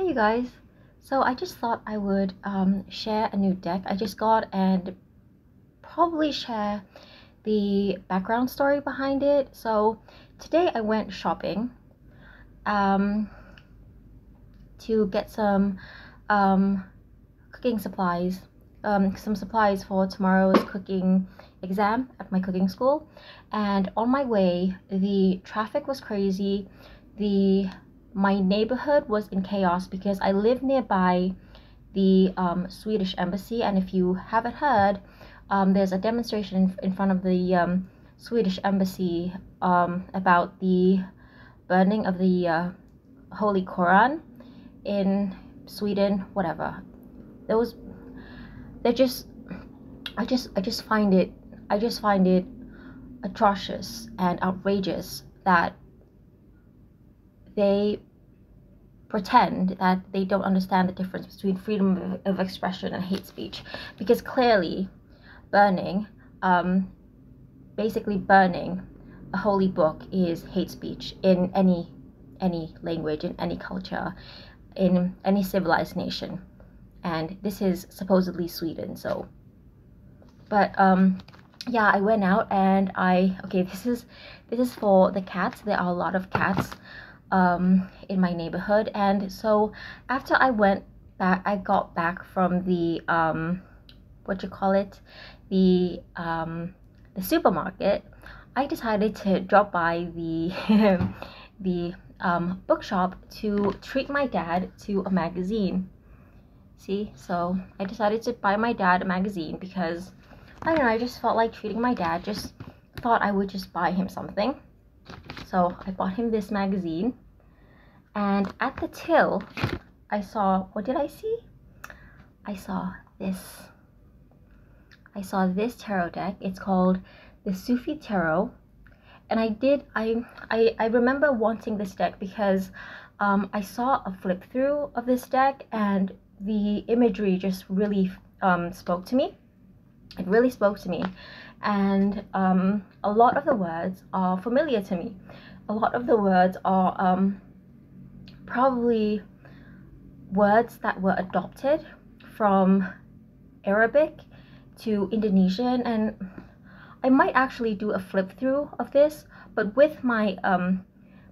Hi you guys. So I just thought I would um, share a new deck I just got and probably share the background story behind it. So today I went shopping um, to get some um, cooking supplies, um, some supplies for tomorrow's cooking exam at my cooking school. And on my way, the traffic was crazy. The my neighborhood was in chaos because I live nearby the um, Swedish embassy, and if you haven't heard, um, there's a demonstration in front of the um, Swedish embassy um, about the burning of the uh, Holy Quran in Sweden, whatever. Those, they're just, I just, I just find it, I just find it atrocious and outrageous that they pretend that they don't understand the difference between freedom of expression and hate speech. Because clearly burning um, basically burning a holy book is hate speech in any any language in any culture in any civilized nation. And this is supposedly sweden so. But um yeah i went out and i okay this is this is for the cats. There are a lot of cats um, in my neighborhood. And so after I went back, I got back from the um, what you call it, the um, the supermarket. I decided to drop by the the um, bookshop to treat my dad to a magazine. See, so I decided to buy my dad a magazine because I don't know, I just felt like treating my dad. Just thought I would just buy him something. So I bought him this magazine. And at the till, I saw, what did I see? I saw this. I saw this tarot deck. It's called the Sufi Tarot. And I did, I, I, I remember wanting this deck because um, I saw a flip through of this deck and the imagery just really um, spoke to me. It really spoke to me and um, a lot of the words are familiar to me. A lot of the words are um, probably words that were adopted from Arabic to Indonesian and I might actually do a flip through of this but with my um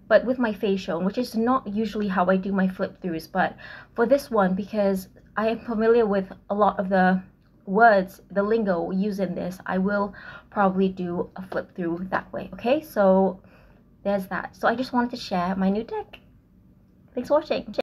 but with my shown which is not usually how I do my flip throughs but for this one because I am familiar with a lot of the words, the lingo used in this, I will probably do a flip through that way. Okay, so there's that. So I just wanted to share my new deck. Thanks for watching.